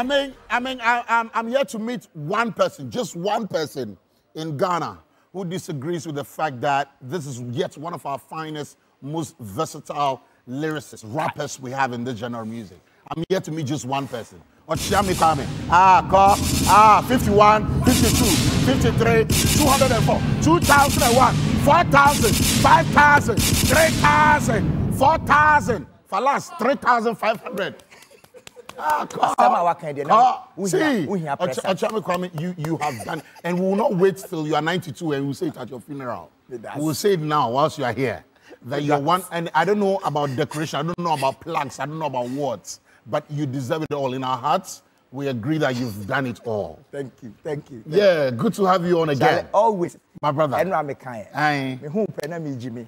I mean, I mean, I, I'm, I'm here to meet one person, just one person in Ghana who disagrees with the fact that this is yet one of our finest, most versatile lyricists, rappers we have in this genre of music. I'm here to meet just one person. Okyeame Kwame. Ah, call. Ah, 51, 52, 53, 204, 2001, 4,000, 5,000, 3,000, 4,000. For last, 3,500. Kwame, you, you have done, and we will not wait till you are 92 and we'll say it at your funeral. That's- We will say it now whilst you are here. That you're one, and I don't know about decoration, I don't know about plaques, I don't know about words, but you deserve it all. In our hearts, we agree that you've done it all. Thank you, thank you. Yeah, good to have you on again. always. My brother. ɛno a meka yɛ. Aye. Me hu pɛ na me gyi me.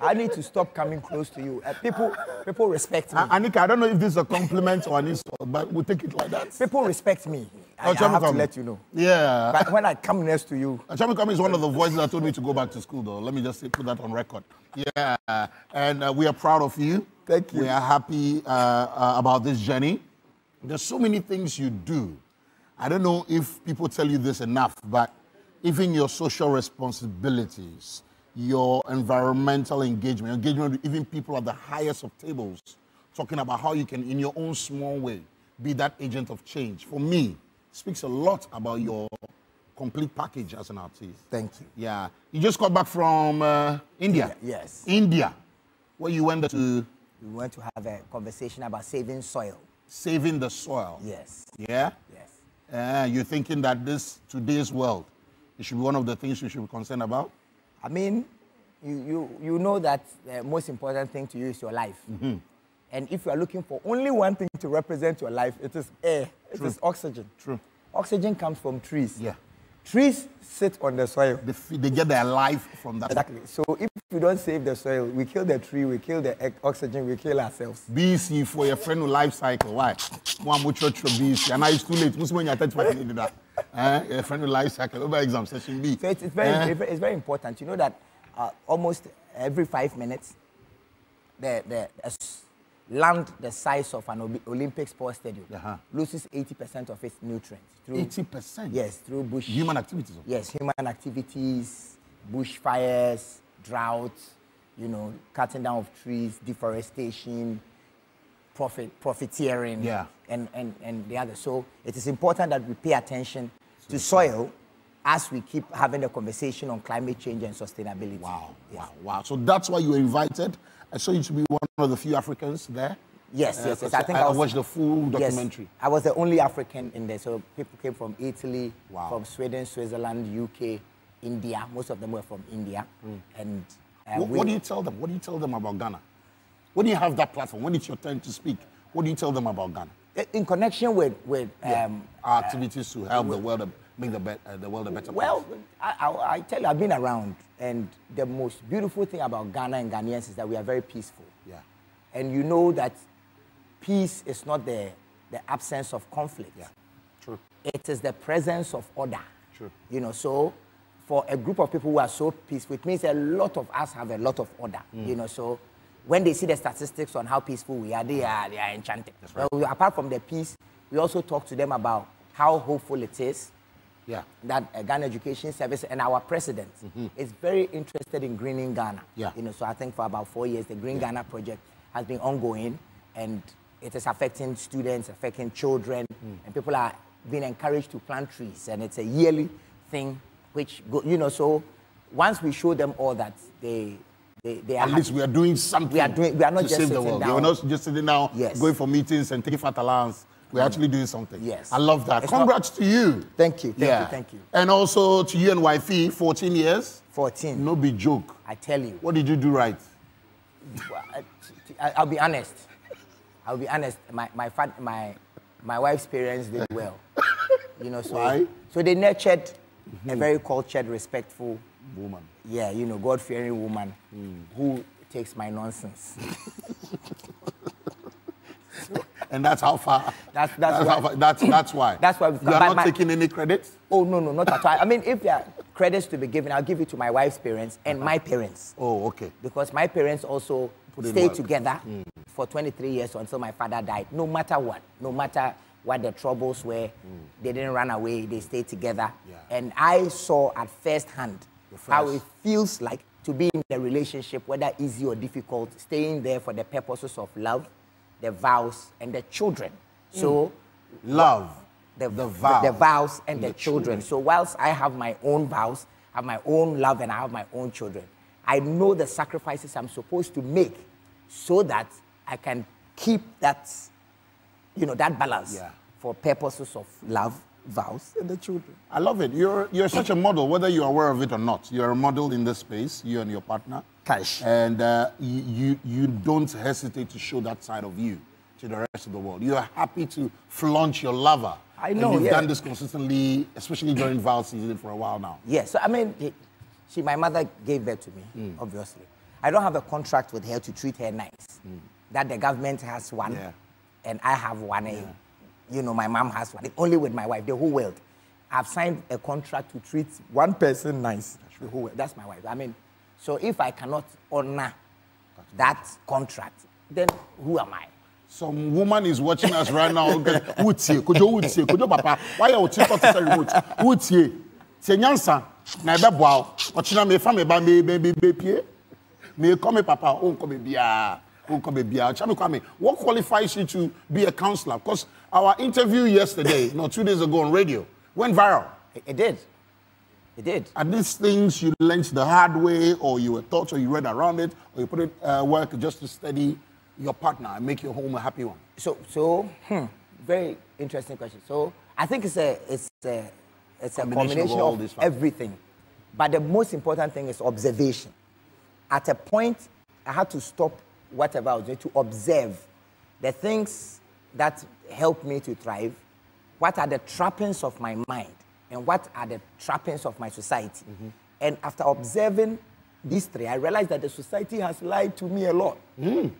I need to stop coming close to you. Uh, people, people respect me. A- Anika, I don't know if this is a compliment or an insult, but we'll take it like that. people respect me. I, I Okyeame have to let you know. Yeah. But when I come next to you, Okyeame Kwame is one of the voices that told me to go back to school, though. Let me just say, put that on record. Yeah. And uh, we are proud of you. Thank you. We are happy uh, uh, about this journey. There's so many things you do. I don't know if people tell you this enough, but even your social responsibilities, your environmental engagement, engagement with even people at the highest of tables, talking about how you can, in your own small way, be that agent of change. For me, speaks a lot about your complete package as an artist. thank you. Yeah. You just got back from uh, India. Yes. India, where you went to We want to have a conversation about saving soil. saving the soil. Yes, Yeah. yes. Uh, you're thinking that this today's world, it should be one of the things you should be concerned about. I mean, you, you, you know that the most important thing to you is your life. Mm-hmm. And if you are looking for only one thing to represent your life, it is air, it is oxygen. True. Oxygen comes from trees. Yeah. Trees sit on the soil. They, they get their life from that. Exactly. So if you don't save the soil, we kill the tree, we kill the oxygen, we kill ourselves. BC for your friend who life cycle. Why? One much BC. And now it's too late. Most when you're 35, you need that. Eh? Your friend who life cycle. Over exam session B. So it's, it's, very, Eh? it's very- important. You know that uh, almost every five minutes, the, the, land the size of an Olympic sports stadium Uh-huh. loses 80% of its nutrients. Through, 80%? Yes, through bush. Human activities. Yes, human activities, bushfires, drought, you know, cutting down of trees, deforestation, profit, profiteering, Yeah. and, and, and the other. So it is important that we pay attention to soil as we keep having a conversation on climate change and sustainability. Wow, Yes. wow, wow. So that's why you were invited. I saw you to be one of the few Africans there. Yes, Uh, yes, yes. I think I, I, was, watched the full yes, documentary. I was the only African in there. So people came from Italy, Wow. from Sweden, Switzerland, UK, India. Most of them were from India. And uh, What, we- what do you tell them? What do you tell them about Ghana? When you have that platform, when it's your turn to speak, what do you tell them about Ghana? in connection with with um, Our activities to help the world, make the, be- uh, the world a better well, place. I, I, I tell you, I've been around, and the most beautiful thing about Ghana and Ghanaians is that we are very peaceful. Yeah. And you know that peace is not the the absence of conflict. Yeah. True. It is the presence of order. True. You know, so for a group of people who are so peaceful, it means a lot of us have a lot of order. Mm. You know, so when they see the statistics on how peaceful we are, they are they are enchanted. right. Well, we- apart from the peace, we also talk to them about how hopeful it is Yeah. that uh, Ghana Education Service and our president is very interested in greening Ghana. Yeah. You know, so I think for about four years, the Green Ghana project has been ongoing, and it is affecting students, affecting children, and people are being encouraged to plant trees, and it's a yearly thing, which go, you know. So once we show them all that, they they, they are At least we are doing something. We are doing- we are not to just save the sitting world. down. We're not just sitting down, Yes. going for meetings and taking fat allowance. We're mm. actually doing something. Yes. I love that. It's not- Congrats to you. Thank you, thank yeah. you, thank you. And also to you and wifey, 14 years. 14. No big joke. I tell you. What did you do right? I, will be honest. I'll be honest. My my fa- my my wife's parents did well. You know, so Why? so they nurtured a mm-hmm. very cultured, respectful, Woman. yeah, you know, God-fearing woman hmm. who takes my nonsense. And that's how far. That's- that's how why- far, that's, that's why. That's why we've You are not my- taking any credits. Oh no, no, not at all. I mean, if there are credits to be given, I'll give it to my wife's parents and my parents. Oh, okay. because my parents also stayed together hmm. for 23 years until my father died. No matter what, no matter what the troubles were. Hmm. They didn't run away, they stayed together. Yeah. And I saw at first hand how it feels like to be in a relationship, whether easy or difficult, staying there for the purposes of love, the vows, and the children. Mm. So Love. the, the vows. the vows and the, the children. children. So whilst I have my own vows, have my own love, and I have my own children, I know the sacrifices I'm supposed to make so that I can keep that, you know, that balance Yeah. for purposes of love, vows, and the children. I love it. You're, you're such a model, whether you're aware of it or not. You're a model in this space, you and your partner. Cash. And uh, you, you, you don't hesitate to show that side of you to the rest of the world. You're happy to flaunt your lover. I And know, you've yeah. done this consistently, especially during vow season for a while now. Yes. So I mean, he- she, my mother gave birth to me, obviously. I don't have a contract with her to treat her nice. That the government has one, Yeah. and I have one. and, You know, my mom has one. Only with my wife, the whole world. I've signed a contract to treat one person nice. The whole world. That's my wife. I mean, so if I cannot honor that contract, then who am I? Some woman is watching us right now. Utie, kojo utie, kojo papa. Why you TikTok to remote? Utie. Se nyansa na ebe boa. Ochina me fa me ba me be be be pie. Me come papa, o come bia. O come bia. Okyeame Kwame. What qualifies you to be a counselor? Because our interview yesterday, no, two days ago on radio, went viral. It, it did. It did. Are these things you learned the hard way, or you were taught, or you read around it, or you put it uh, work just to study your partner and make your home a happy one? So, so hmm, very interesting question. So, I think it's a it's a it's a Combination of combination all of, these everything, but the most important thing is observation. At a point, I had to stop whatever I was doing to observe the things that help me to thrive. What are the trappings of my mind, and what are the trappings of my society? Mm-hmm. And after observing these three, I realized that the society has lied to me a lot. Mm.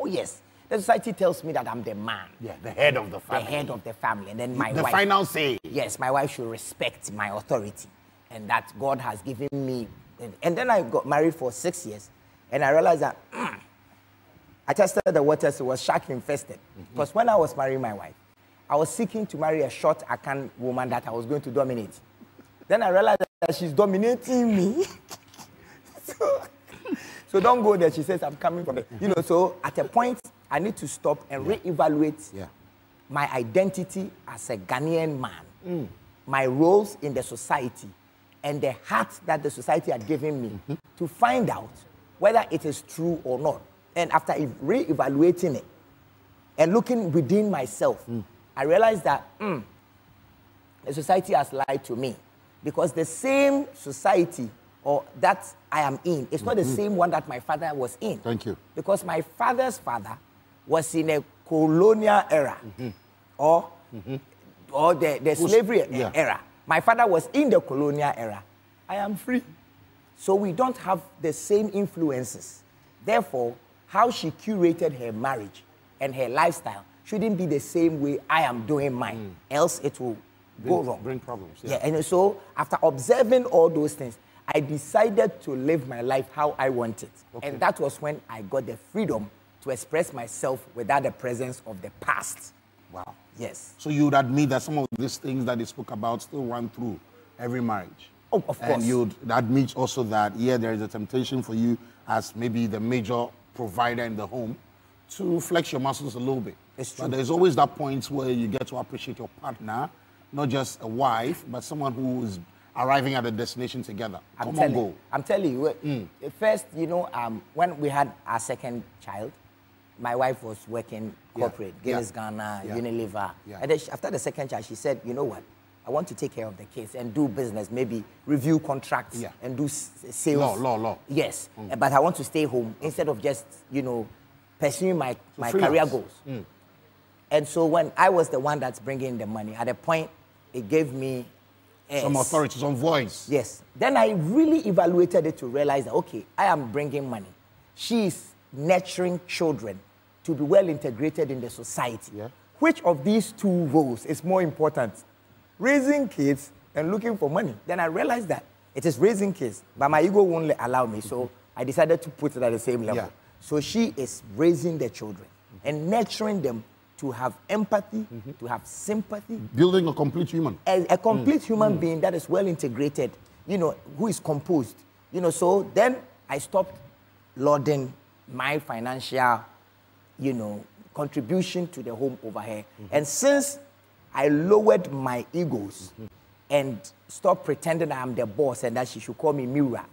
Oh yes, the society tells me that I'm the man, Yeah, the head of the family. the head of the family, and then my the wife. final say. Yes, my wife should respect my authority, and that God has given me. And, and then I got married for six years, and I realized that mm, I tested the waters. It was shark infested. Mm-hmm. Because when I was marrying my wife, I was seeking to marry a short Akan woman that I was going to dominate. Then I realized that she's dominating me. so, so don't go there. She says, I'm coming from there. You know, so at a point, I need to stop and reevaluate Yeah. my identity as a Ghanaian man, mm. my roles in the society, and the heart that the society had given me mm-hmm. to find out whether it is true or not. And after re-evaluating it and looking within myself, mm. I realized that mm, the society has lied to me because the same society or that I am in is not the mm-hmm. same one that my father was in. Thank you. Because my father's father was in a colonial era mm-hmm. or, mm-hmm. or the, the slavery yeah. era. My father was in the colonial era. I am free. So we don't have the same influences. Therefore, how she curated her marriage and her lifestyle shouldn't be the same way I am doing mine. Mm. Else it will go Bring- wrong. bring problems, yeah. yeah. And so after observing all those things, I decided to live my life how I wanted. And that was when I got the freedom to express myself without the presence of the past. Wow. Yes. So you would admit that some of these things that they spoke about still run through every marriage. Oh, of course. And you'd admit also that, yeah, there is a temptation for you as maybe the major provider in the home to flex your muscles a little bit. It's But there's always that point where you get to appreciate your partner, not just a wife, but someone who is arriving at a destination together. I'm Common telling, goal. I'm telling you, uh, first, you know, um, when we had our second child, my wife was working corporate, yeah, Guinness Ghana, yeah, Unilever. yeah. And then she, after the second child, she said, you know what? I want to take care of the kids and do business, maybe review contracts Yeah. and do sales. Law, law, law. Yes, uh, but I want to stay home instead of just, you know, pursuing my, my freelance. career goals. And so when I was the one that's bringing the money, at a point, it gave me Some yes. authority, some voice. Yes. Then I really evaluated it to realize that, okay, I am bringing money. She is nurturing children to be well integrated in the society. Yeah. Which of these two roles is more important? Raising kids and looking for money. Then I realized that it is raising kids, but my ego won't allow me. So I decided to put it at the same level. Yeah. So she is raising the children and nurturing them to have empathy, mm-hmm. to have sympathy, Building a complete human. a, a complete mm. human mm. being that is well integrated, you know, who is composed. You know, so then I stopped lauding my financial, you know, contribution to the home over here. Mm-hmm. And since I lowered my egos and stopped pretending I'm the boss and that she should call me Mira,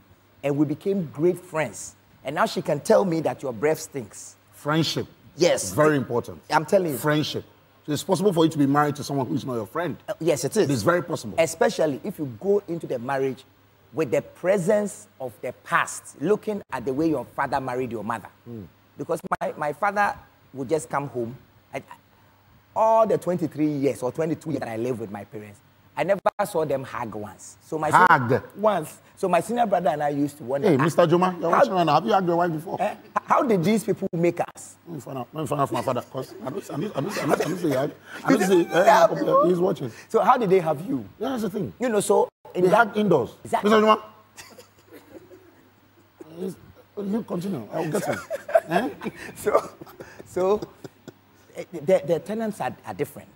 and we became great friends. And now she can tell me that your breath stinks. Friendship. Yes. Very important. I'm telling you. Friendship. So it's possible for you to be married to someone who's not your friend. Uh, Yes, it is. It is very possible. Especially if you go into the marriage with the presence of the past, looking at the way your father married your mother. Because my, my father would just come home. I, all the 23 years or 22 years that I lived with my parents, I never saw them hug once. So my Hug? once. So my senior brother and I used to wonder. Hey, "Ah, Mr. Joma, you're how- watching right now. Have you hugged your wife before? eh, how did these people make us? Let me find out. Let me find out from my father. Because I don't, I don't, I don't, I don't, I don't say hug. I don't say, eh, he's watching. So how did they have you? Yeah, that's the thing. You know, so in They that hug indoors. Exactly. Mr. Joma. You continue. I'll get him. Eh? so, so the, the tenants are, are different.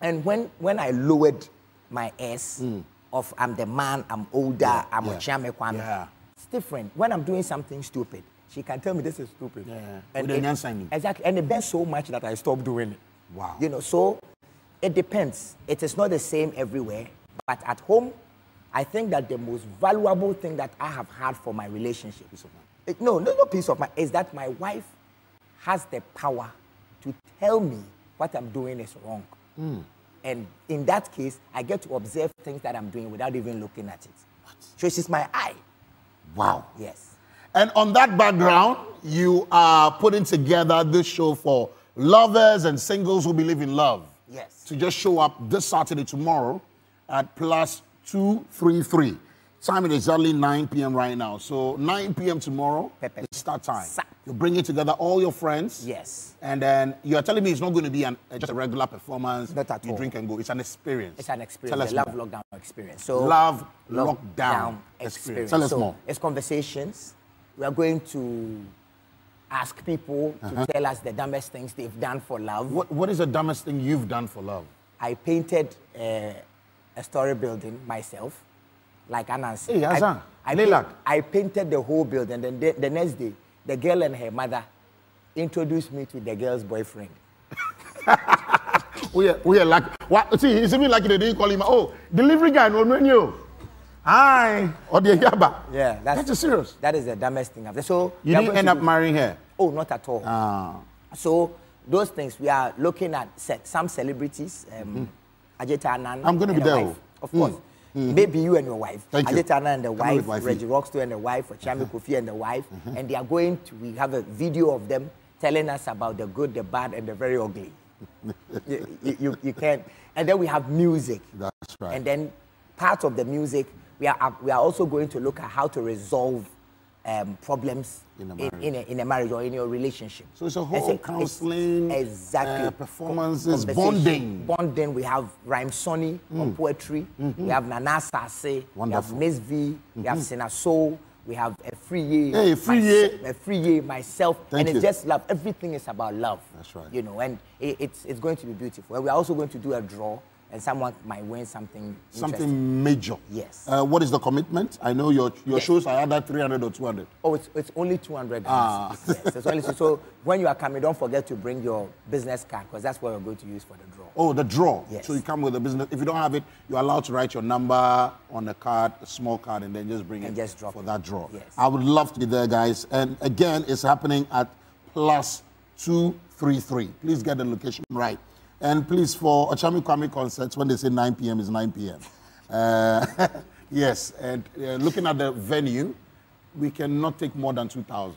And when, when I lowered my S of I'm the man, I'm older, I'm yeah. a chairman, Yeah. it's different. When I'm doing something stupid, she can tell me this is stupid. Yeah. And With it-. Exactly. And it bends so much that I stopped doing it. Wow. You know, so it depends. It is not the same everywhere. But at home, I think that the most valuable thing that I have had for my relationship Peace of mind. it- no, no, no peace of mind. Is that my wife has the power to tell me what I'm doing is wrong. Hmm. And in that case, I get to observe things that I'm doing without even looking at it. So she's my eye. Wow. Yes. And on that background, you are putting together this show for lovers and singles who believe in love. Yes. To just show up this Saturday, tomorrow, at plus 233. Time is exactly 9 p.m. right now. So 9 p.m. tomorrow, Pepe. the start time. Sa- You're bringing together all your friends. Yes. And then you're telling me it's not going to be an, uh, just a regular performance. Not at you all. drink and go. It's an experience. It's an experience. Tell experience, us a love more. lockdown experience. So Love lockdown lockdown experience. Tell us so more. It's conversations. We are going to ask people to tell us the dumbest things they've done for love. Uh-huh. What, what is the dumbest thing you've done for love? I painted uh, a story building myself, like Anansi. Hey, Azan, I, I, paint- I painted the whole building. Then the, the next day, the girl and her mother introduced me to the girl's boyfriend. We are, we are like, what? See, it's even like they didn't call him. Oh, delivery guy, no menu. Hi. Or the Yaba. Yeah, that's That is serious. That is the dumbest thing I've. So You didn't end up marrying her. Oh, not at all. Ah. So those things we are looking at some celebrities. Um, Adjetey Anang. I'm gonna be and there, wife, oh. Of course. Mm-hmm. Maybe you and your wife. Thank you. Adjetey and the wife. Reggie Rockstone and the wife. Chami uh-huh. Kofi and the wife. Mm-hmm. And they are going to. We have a video of them telling us about the good, the bad, and the very ugly. you, you, you, you can. And then we have music. That's right. And then part of the music, we are, we are also going to look at how to resolve um, problems In a in, marriage. in, a, in a marriage or in your relationship. So it's a whole it's- counseling, exactly. uh, performances, bonding. Bonding. We have Rhyme Sonny on poetry. We have Nana Asaase. We have. Miss V. We have Sina Soul. We have a free year. Hey, Friye. A free year, myself. Thank and you. it's just love. Everything is about love. That's right. You know, and it, it's, it's going to be beautiful. And we're also going to do a draw, and someone might win something. Something major. Yes. Uh, what is the commitment? I know your, your shows are either 300 or 200. Oh, it's, it's only 200 Ah. yes, it's only, so when you are coming, don't forget to bring your business card because that's what we're going to use for the draw. Oh, the draw. Yes. So you come with a business. If you don't have it, you're allowed to write your number on a card, a small card, and then just bring And it just drop for it. that draw. Yes. I would love to be there, guys. And again, it's happening at plus 233. Please get the location right. And please, for Okyeame Kwame concerts, when they say 9 p.m., is 9 p.m. Uh, yes, and uh, looking at the venue, we cannot take more than 2,000.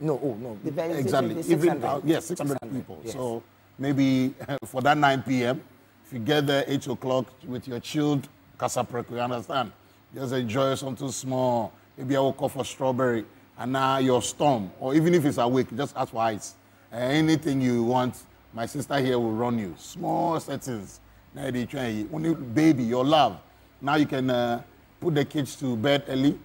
No, oh, no. The very- Exactly. it's Even 600. uh, yes, 600 600, people. yes. So maybe for that 9 p.m., if you get there 8 o'clock with your chilled casaprek, you understand? Just enjoy something small. Maybe I will call for strawberry. And now your storm, or even if it's awake, just ask for ice. Uh, anything you want, my sister here will run you. Small settings. When baby, your love. Now you can uh, put the kids to bed early,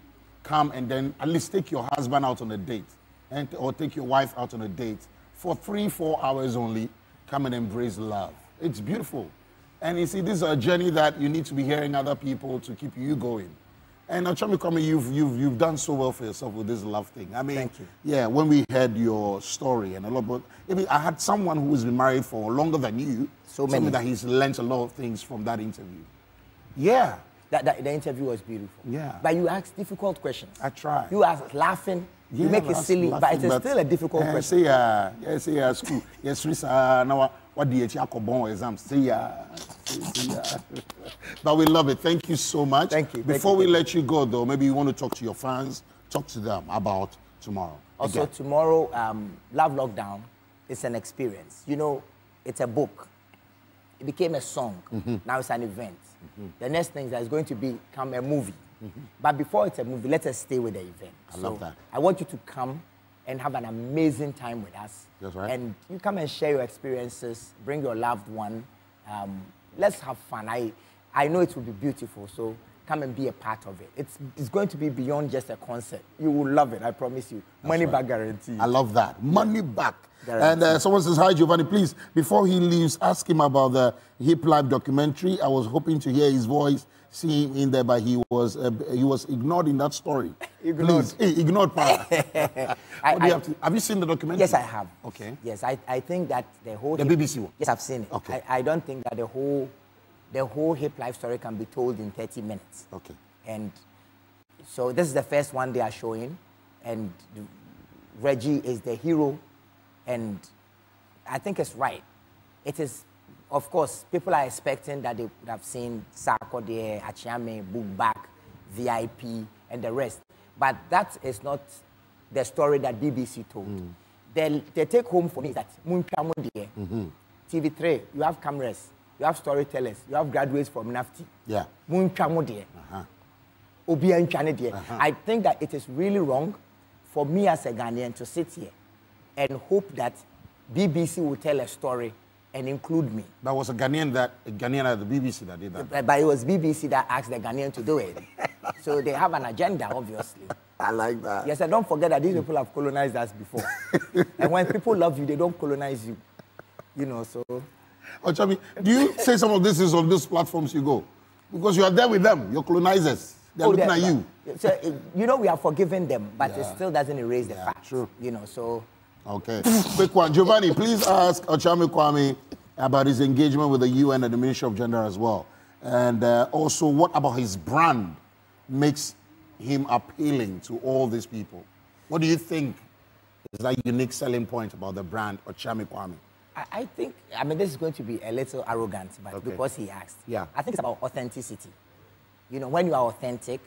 come and then at least take your husband out on a date and or take your wife out on a date for three, four hours only. come and embrace love. It's beautiful. And you see, this is a journey that you need to be hearing other people to keep you going. And Okyeame you've, you've, you've done so well for yourself with this love thing. I mean, Thank you. yeah, when we heard your story and a lot, but I, mean, I had someone who has been married for longer than you. So told me many. that he's learned a lot of things from that interview. Yeah, That, that the interview was beautiful. Yeah. But you asked difficult questions. I tried. You asked laughing. you make it silly, but laughing, it is still a difficult eh, question. Say, uh, yeah, say, uh, school. Yes, Chris, uh, now what the Bon exam? Say, uh, say, say, but we love it. Thank you so much. Thank you. Thank Before you. we let you go, though, maybe you want to talk to your fans, talk to them about tomorrow. Also, Again. tomorrow, um, Love Lockdown is an experience. You know, it's a book. It became a song. Mm-hmm. Now it's an event. The next thing is going to become a movie. But before it's a movie, let us stay with the event. I love that. I want you to come and have an amazing time with us. That's right. And you come and share your experiences, bring your loved one. Um, let's have fun. I, I know it will be beautiful, so come and be a part of it. It's, it's going to be beyond just a concert. You will love it, I promise you. Money right. back guarantee. I love that. Money back. Guaranteed. And uh, someone says, Hi, Giovanni, please, before he leaves, ask him about the Hip Life documentary. I was hoping to hear his voice, see him in there, but he was uh, he was ignored in that story. Ignored. Please, hey, ignored, pa. I- I- have, to, have you seen the documentary? Yes, I have. Okay. Yes, I, I think that the whole The hip- BBC one? Yes, I've seen it. Okay. I, I don't think that the whole the whole hip life story can be told in 30 minutes. Okay. And so this is the first one they are showing, and Reggie is the hero, and I think it's right. It is, of course, people are expecting that they would have seen Sarko there, Okyeame, Bookback, VIP, and the rest. But that is not the story that BBC told. Mm. The, the take home for me is that Muntamo there, mm-hmm. TV3, you have cameras, you have storytellers, you have graduates from NAFTI. Yeah. There. Uh-huh. Obi Antwane deɛ. Uh-huh. I think that it is really wrong for me as a Ghanaian to sit here and hope that BBC will tell a story and include me. That was a Ghanaian that a Ghanaian at the BBC that did that. But, but it was BBC that asked the Ghanaian to do it. so they have an agenda, obviously. I like that. Yes, and don't forget that these people have colonized us before. and when people love you, they don't colonize you. You know, so oh, Okyeame, do you say some of this is on those platforms you go? Because you are there with them, your colonizers. They're Oh, looking at you. So, you know, we are forgiving them, but it still doesn't erase the Yeah, fact. true. You know, so Okay. Quick one. Giovanni, please ask Okyeame Kwame about his engagement with the UN and the Ministry of Gender as well. And uh, also, what about his brand makes him appealing to all these people? What do you think is that unique selling point about the brand Okyeame Kwame? I, I think, I mean, this is going to be a little arrogant, but Okay. because he asked. Yeah. I think it's about authenticity. You know, when you are authentic,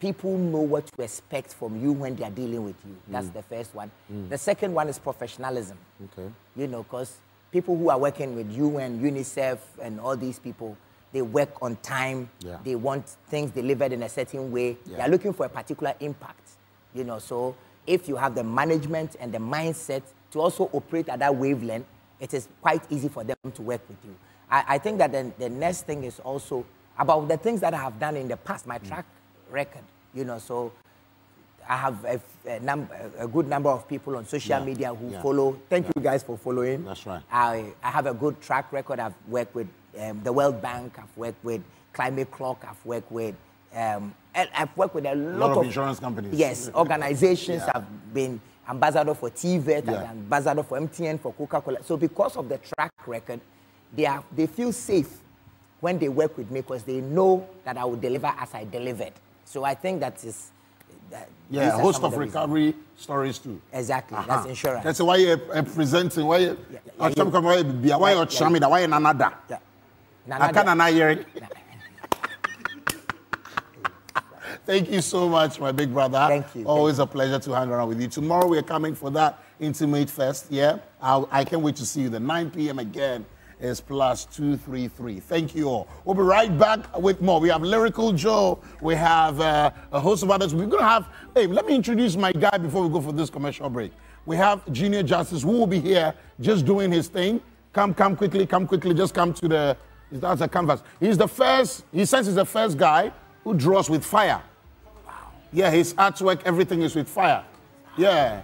people know what to expect from you when they are dealing with you. That's Mm. the first one. The second one is professionalism. Okay. You know, because people who are working with UN, UNICEF, and all these people, they work on time. Yeah. They want things delivered in a certain way. Yeah. They are looking for a particular impact. You know, so if you have the management and the mindset to also operate at that wavelength, it is quite easy for them to work with you. I, I think that the, the next thing is also about the things that I have done in the past, my track record. You know, so I have a, a, a good number of people on social Yeah, media who yeah, follow. Thank you guys for following. That's right. I, I have a good track record. I've worked with um, the World Bank. I've worked with Climate Clock. I've worked with um, I've worked with a lot, lot of insurance companies. Yes, organizations. Yeah. I've been ambassador for TVET, Yeah. Ambassador for MTN, for Coca-Cola. So because of the track record, they are they feel safe when they work with me because they know that I will deliver as I delivered. So I think that is. That Yeah, a host some of the reasons. recovery stories too. Exactly, Uh-huh. that's insurance. That's why you're uh, presenting. Why you? Yeah, yeah, Okyeame why you be- why you yeah, Okyeame? Why you Nanada? yeah. I can't Nana- hear Thank you so much, my big brother. Thank you, Always a pleasure to hang around with you. Tomorrow we're coming for that intimate fest. Yeah, I'll, I can't wait to see you. The 9 p.m. again is plus two three three. Thank you all. We'll be right back with more. We have Lyrical Joe. We have uh, a host of others. We're gonna have. Hey, let me introduce my guy before we go for this commercial break. We have Junior Justice who will be here just doing his thing. Come, come quickly, come quickly. Just come to the. That's a canvas. He's the first. He says he's the first guy who draws with fire. Wow. Yeah, his artwork, everything is with fire. Yeah.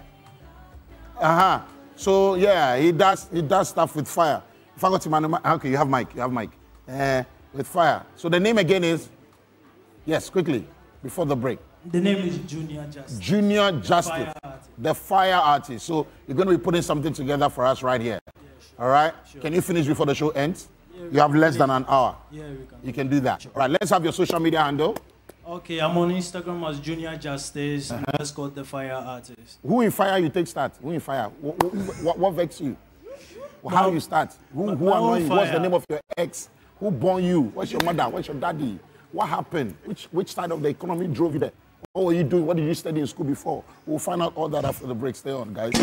Uh huh. So yeah, he does he does stuff with fire. If I got him on the mic, okay, you have mic, you have mic. Uh, with fire. So the name again is yes, quickly before the break. The name is Junior Justice. Junior Justice, fire the fire artist. So you're going to be putting something together for us right here. All right? Can you finish before the show ends? you have less than an hour. Yeah, we can. You can do that. All right, let's have your social media handle. Okay, I'm on Instagram as Junior Justice. Uh-huh. Let's call the fire artist. Who in fire you take start? Who in fire? What, what, what vex you? How you start? Who, who annoy you? What's the name of your ex? Who born you? What's your mother? What's your daddy? What happened? Which which side of the economy drove you there? What were you doing? What did you study in school before? We'll find out all that after the break. Stay on, guys.